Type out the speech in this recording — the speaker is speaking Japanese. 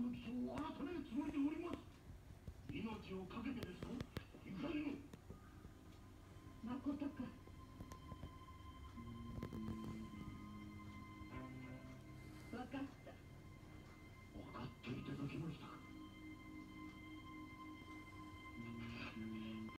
の基礎を改めるつもりでおります。命を懸けてですぞ。いかにもまことか。